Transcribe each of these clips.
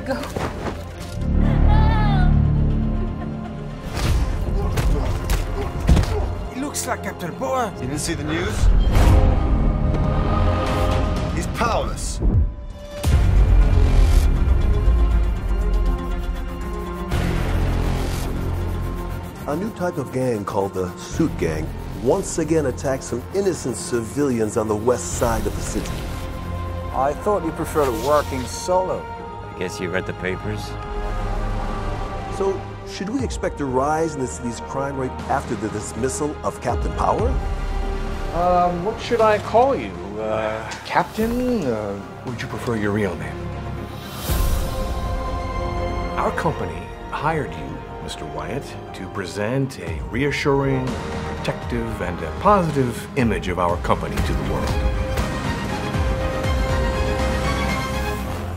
go. He looks like Captain Power. You didn't see the news? He's powerless. A new type of gang called the Suit Gang once again attacked some innocent civilians on the west side of the city. I thought you preferred working solo. I guess you read the papers. So, should we expect a rise in the city's crime rate after the dismissal of Captain Power? Um, what should I call you? Uh, Captain? Uh, would you prefer your real name? Our company hired you, Mr. Wyatt, to present a reassuring, protective, and a positive image of our company to the world.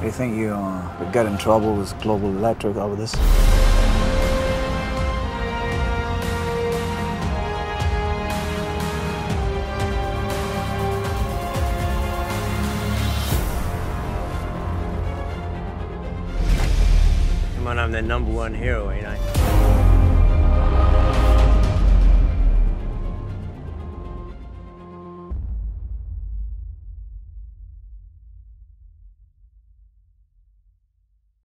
You think you uh, get in trouble with Global Electric over this? Come on, I'm the number one hero, ain't I?